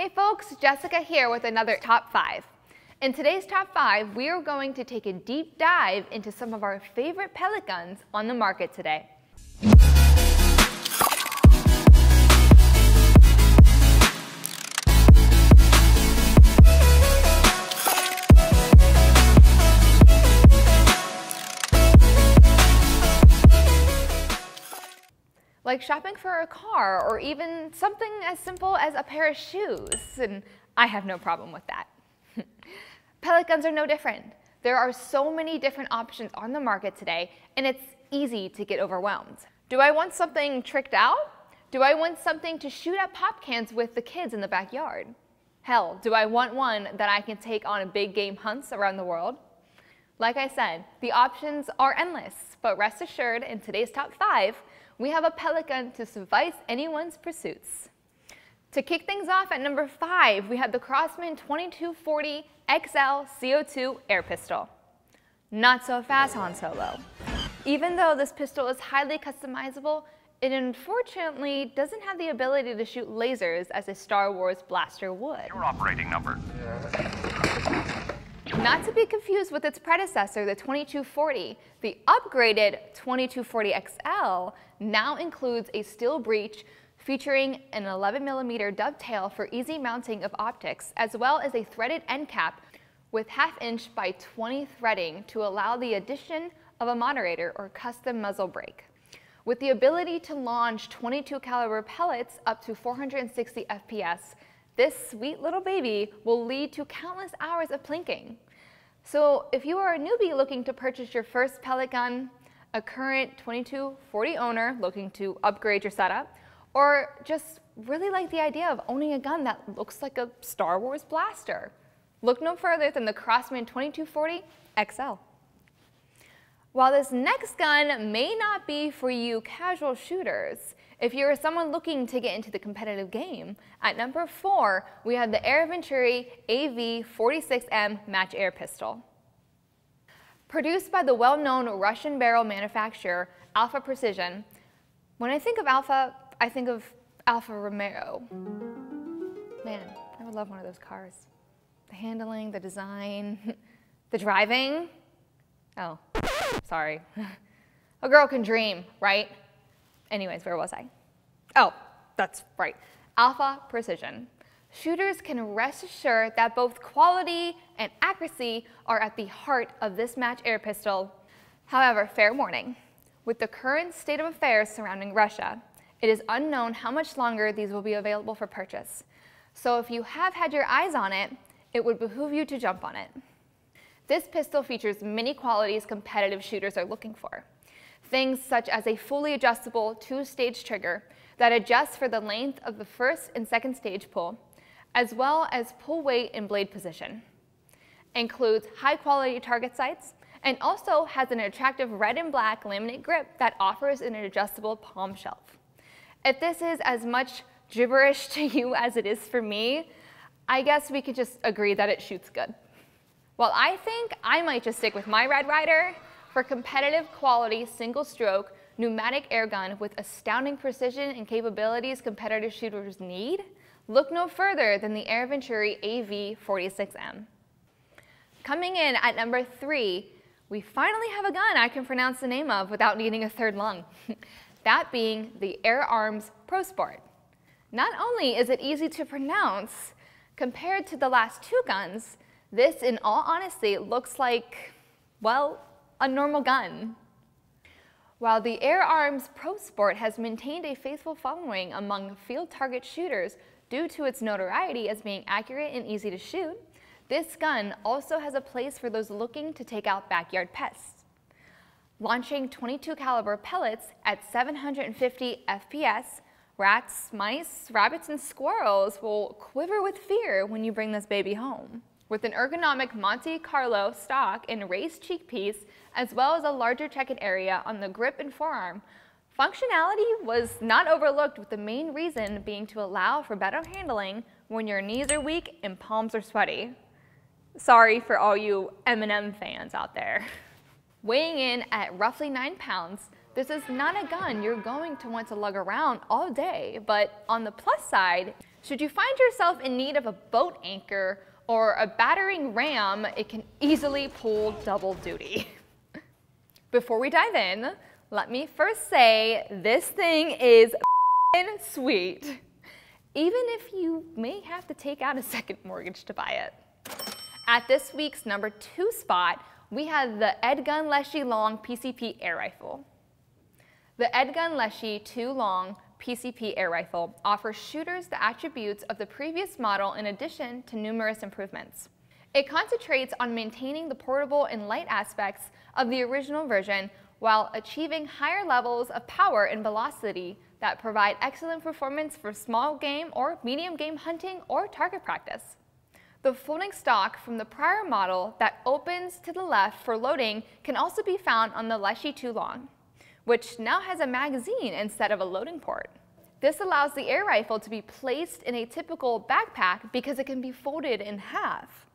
Hey folks, Jessica here with another top five. In today's top five, we are going to take a deep dive into some of our favorite pellet guns on the market today. Like shopping for a car or even something as simple as a pair of shoes. And I have no problem with that. Pellet guns are no different. There are so many different options on the market today, and it's easy to get overwhelmed. Do I want something tricked out? Do I want something to shoot at pop cans with the kids in the backyard? Hell, do I want one that I can take on big game hunts around the world? Like I said, the options are endless, but rest assured in today's top five, we have a pellet gun to suffice anyone's pursuits. To kick things off at number five, we have the Crosman 2240 XL CO2 air pistol. Not so fast Han Solo. Even though this pistol is highly customizable, it unfortunately doesn't have the ability to shoot lasers as a Star Wars blaster would. Your operating number. Not to be confused with its predecessor, the 2240, the upgraded 2240 XL now includes a steel breech featuring an 11mm dovetail for easy mounting of optics, as well as a threaded end cap with half inch by 20 threading to allow the addition of a moderator or custom muzzle brake. With the ability to launch 22 caliber pellets up to 460 FPS, this sweet little baby will lead to countless hours of plinking. So if you are a newbie looking to purchase your first pellet gun, a current 2240 owner looking to upgrade your setup, or just really like the idea of owning a gun that looks like a Star Wars blaster, look no further than the Crosman 2240 XL. While this next gun may not be for you casual shooters, if you're someone looking to get into the competitive game, at number four, we have the Air Venturi AV-46M match air pistol. Produced by the well-known Russian barrel manufacturer Alpha Precision, when I think of Alpha, I think of Alfa Romeo. Man, I would love one of those cars. The handling, the design, the driving. Oh, sorry. A girl can dream, right? Anyways, where was I? Oh, that's right. Alpha Precision. Shooters can rest assured that both quality and accuracy are at the heart of this match air pistol. However, fair warning, with the current state of affairs surrounding Russia, it is unknown how much longer these will be available for purchase. So if you have had your eyes on it, it would behoove you to jump on it. This pistol features many qualities competitive shooters are looking for. Things such as a fully adjustable two-stage trigger that adjusts for the length of the first and second stage pull, as well as pull weight and blade position. Includes high-quality target sights, and also has an attractive red and black laminate grip that offers an adjustable palm shelf. If this is as much gibberish to you as it is for me, I guess we could just agree that it shoots good. Well, I think I might just stick with my Red Ryder for competitive quality single stroke pneumatic air gun with astounding precision and capabilities competitive shooters need, look no further than the Air Venturi AV-46M. Coming in at number three, we finally have a gun I can pronounce the name of without needing a third lung. that being the Air Arms Pro Sport. Not only is it easy to pronounce, compared to the last two guns, this in all honesty looks like, well, a normal gun. While the Air Arms Pro Sport has maintained a faithful following among field target shooters due to its notoriety as being accurate and easy to shoot, this gun also has a place for those looking to take out backyard pests. Launching 22 caliber pellets at 750 FPS, rats, mice, rabbits, and squirrels will quiver with fear when you bring this baby home. With an ergonomic Monte Carlo stock and raised cheek piece, as well as a larger checkering area on the grip and forearm, functionality was not overlooked with the main reason being to allow for better handling when your knees are weak and palms are sweaty. Sorry for all you Eminem fans out there. Weighing in at roughly 9 pounds, This is not a gun you're going to want to lug around all day, but on the plus side, should you find yourself in need of a boat anchor or a battering ram, it can easily pull double duty. Before we dive in, let me first say this thing is sweet, even if you may have to take out a second mortgage to buy it. At this week's number two spot, we have the Edgun Leshiy Long PCP air rifle. The Edgun Leshiy 2 Long PCP air rifle offers shooters the attributes of the previous model in addition to numerous improvements. It concentrates on maintaining the portable and light aspects of the original version while achieving higher levels of power and velocity that provide excellent performance for small game or medium game hunting or target practice. The folding stock from the prior model that opens to the left for loading can also be found on the Leshiy 2 Long which now has a magazine instead of a loading port. This allows the air rifle to be placed in a typical backpack because it can be folded in half.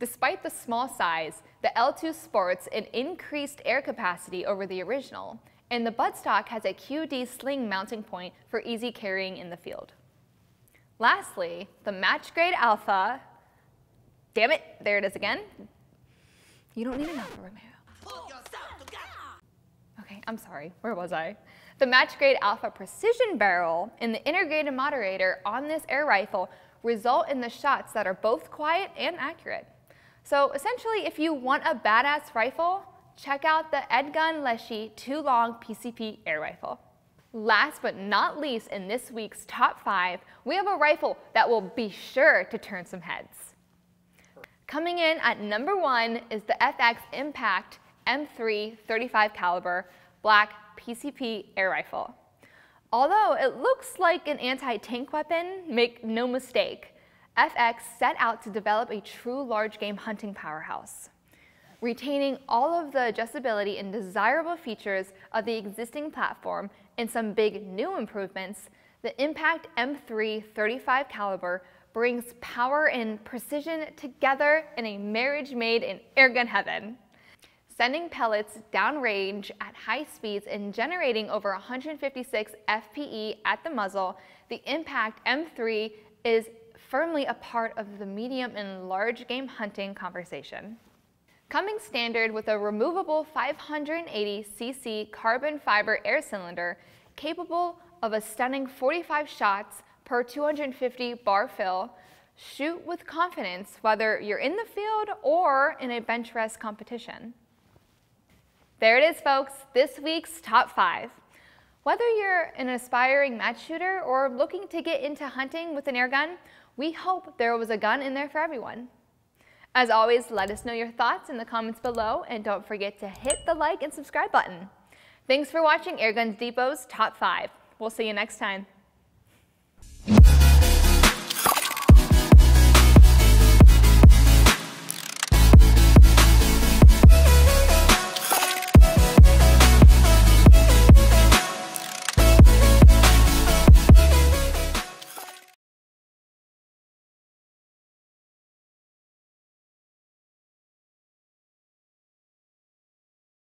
Despite the small size, the L2 sports an increased air capacity over the original, and the buttstock has a QD sling mounting point for easy carrying in the field. Lastly, the match grade alpha, damn it, there it is again. You don't need an alpha, Romeo. I'm sorry, where was I? The match grade alpha precision barrel and the integrated moderator on this air rifle result in the shots that are both quiet and accurate. So essentially, if you want a badass rifle, check out the Edgun Leshiy 2 Long PCP air rifle. Last but not least in this week's top five, we have a rifle that will be sure to turn some heads. Coming in at number one is the FX Impact M3 35 caliber black PCP air rifle. Although it looks like an anti-tank weapon, make no mistake, FX set out to develop a true large game hunting powerhouse. Retaining all of the adjustability and desirable features of the existing platform and some big new improvements, the Impact M3 35 caliber brings power and precision together in a marriage made in airgun heaven sending pellets downrange at high speeds and generating over 156 FPE at the muzzle, the Impact M3 is firmly a part of the medium and large game hunting conversation. Coming standard with a removable 580cc carbon fiber air cylinder capable of a stunning 45 shots per 250 bar fill, shoot with confidence whether you're in the field or in a bench rest competition. There it is, folks, this week's top five. Whether you're an aspiring match shooter or looking to get into hunting with an air gun, we hope there was a gun in there for everyone. As always, let us know your thoughts in the comments below and don't forget to hit the like and subscribe button. Thanks for watching Airguns Depot's Top 5. We'll see you next time.